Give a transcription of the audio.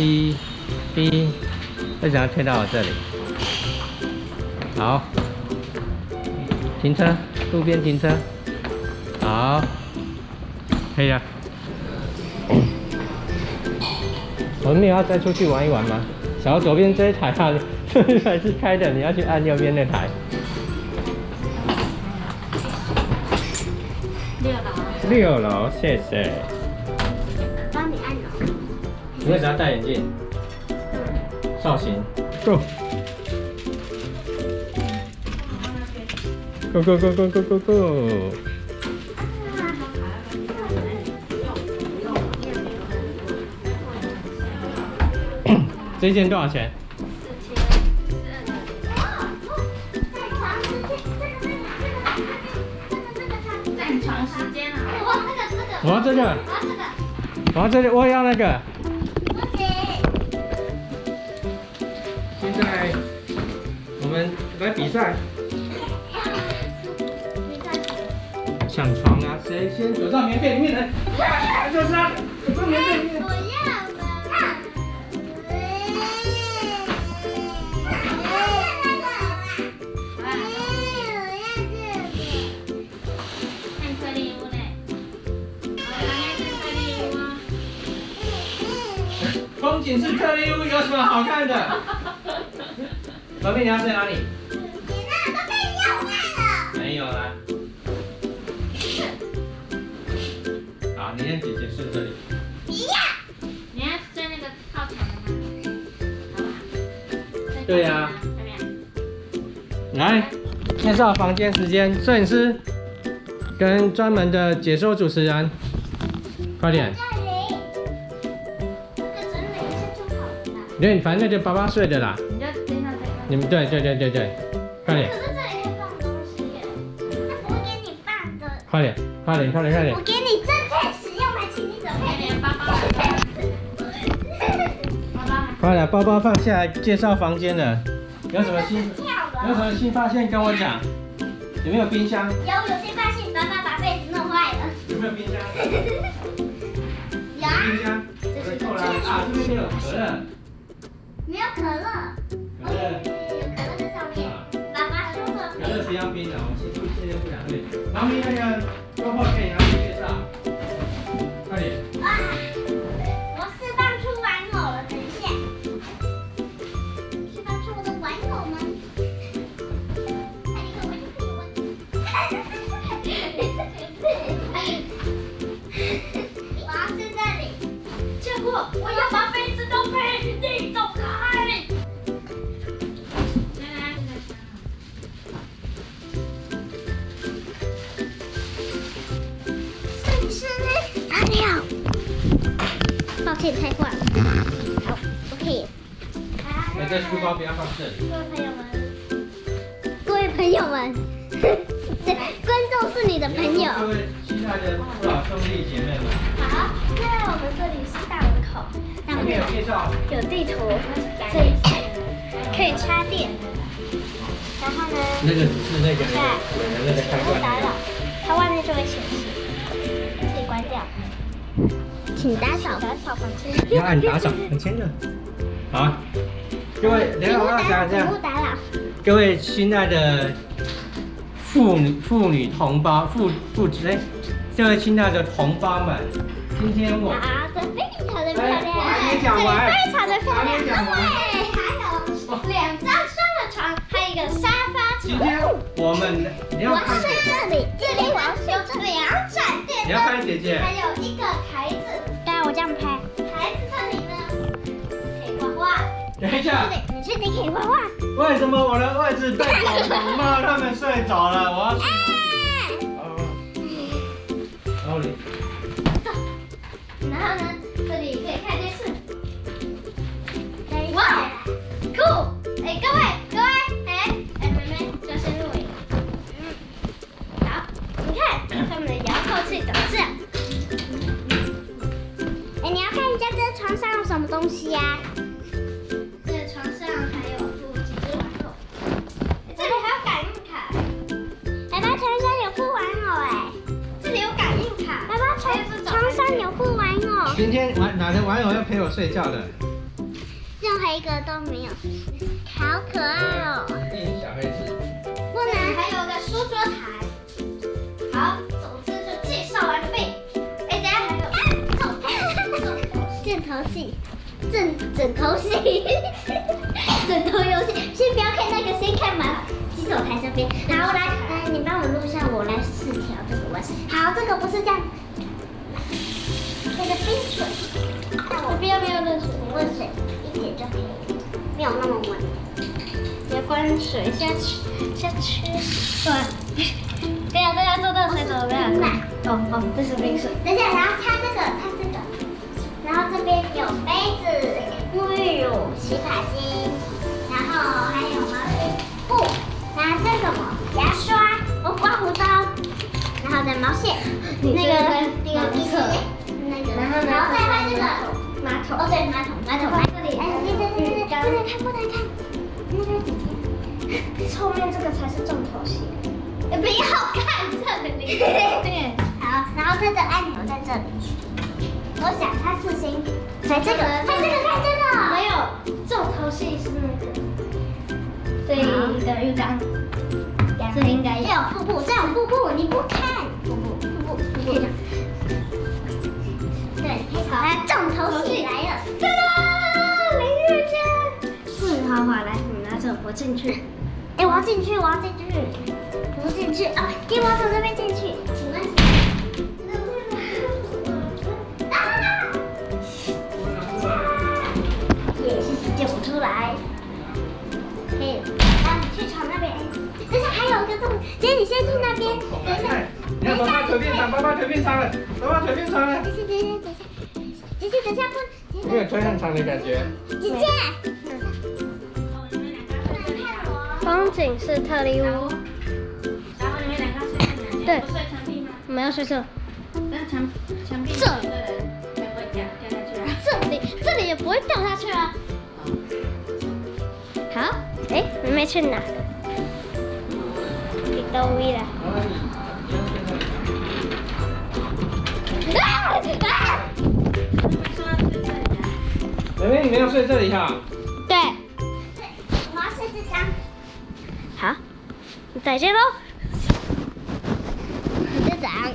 滴滴，为什么要推到我这里？好，停车，路边停车。好，可以了。我们没有要再出去玩一玩吗？小左边这一台啊，这一台是开的，你要去按右边那台。六楼，六楼，谢谢。帮你为什么要戴眼镜？造型，Go。Go go go go go go go！这一件多少钱？占床时间啊！我要这个，我要这个，我也要那个。在我们来比赛，抢床啊！谁先走到棉被里面来？啊就是啊，走到棉被里面。看推理屋嘞，好，来看推理屋啊！风景是特利屋，有什么好看的？隔壁你要睡哪里？没有啦。好，你跟姐姐睡这里。你要睡那个靠墙的吗？好不好？对呀？来，介绍房间时间，摄影师跟专门的解说主持人，快点。对，反正就爸爸睡的啦。你们对对对对对，快点，快点，快点，快点，快点我。给你正确使用来，请你准给备。你包包来，包包。快点，包包放下来，介绍房间了。有什么新跳有什了。么新发现跟我讲？有没有冰箱？有有新发现爸爸把被子弄坏了。有没有冰箱？有啊，冰箱。这是后来啊，这边没有可乐。没有可乐。可乐对。旁边那个泡泡可以拿呢？哪里有？抱歉，太快了。好，OK。那这书包不要放这里。各位朋友们，各位朋友们，观众是你的朋友。各位亲爱的父老兄弟姐妹们，好，现在我们这里是大门口，大门前面有口介绍。有地图，这一些可以插电。然后呢，那个只是那个那个水的那个开关不打扰，它外面就会显示。请打扫打扫房间。你要按打扫，很亲热。好啊，各位，等一下我要讲一下。各位亲爱的妇女妇女同胞、妇妇哎，各位亲爱的同胞们，今天我啊，这非常的漂亮，还没非常的漂亮。还没讲完对，还有两张一个沙发今天我们你要我看这里，这里我有着两盏电你要灯，看姐姐，还有一个台子。对啊，我这样拍。台子这里呢，可以画画。等一下，你确定可以画画？为什么我的位置被宝宝妈他们睡着了？我要去。哎哦然后你然后呢，床上有什么东西呀、这个床上还有布几只玩偶，哎这里还有感应卡。爸爸床上有布玩偶哎，这里有感应卡。爸爸床床上有布玩偶。今天玩哪个玩偶要陪我睡觉的？任何一个都没有，好可爱哦！小孩子。不能还有个书桌台。游。戏，枕枕头戏，枕头游戏。先不要看那个，先看嘛。洗手台这边，好来来，你帮我录下，我来试调这个温。好，这个不是这样，这个冰水，那我不要不要热水，温水一点就可以，没有那么温。别关水，先吃先吃。对，对呀对呀，做热水怎么样？哦哦，这是冰水。等下，然后它这个，它，后这边有杯子、沐浴乳、洗发精，然后还有毛巾、布，然后这什么？牙刷、哦刮胡刀，然后再毛线，那个那个鼻子，那个，然后然后再换这个马桶。哦对，马桶，马桶，马桶。哎，对对对对，不能看，不能看，那个姐姐。后面这个才是重头戏。不要看这里。对。好，然后它的按钮在这里。我想它是先在这个，看这个，看这个。没有，重头戏是那个。这一个浴缸。这应该要瀑布，这样瀑布你不看，瀑布，瀑布，瀑布。对，好，来重头戏来了，哒啦，淋浴间。是豪华，来，你拿着，我进去。哎，我要进去，我要进去，我要进去啊！给我从这边进去，以，那你去床那边。等下还有个洞，姐你先去那边。等一下，你要爸爸腿变长，爸爸腿变长了，爸爸腿变长了。姐姐姐姐等一下，姐姐等一下不，没有腿很长的感觉。姐姐。风景是特例屋。然后你们两个睡在哪？对。睡墙壁吗？我们要睡这。那墙墙壁这里？这里这里也不会掉下去啊。好，哎，妹妹去哪了？你到位了。啊啊！妹妹，你们要睡这里哈？对。我要睡这张。好，再见喽。这张啊。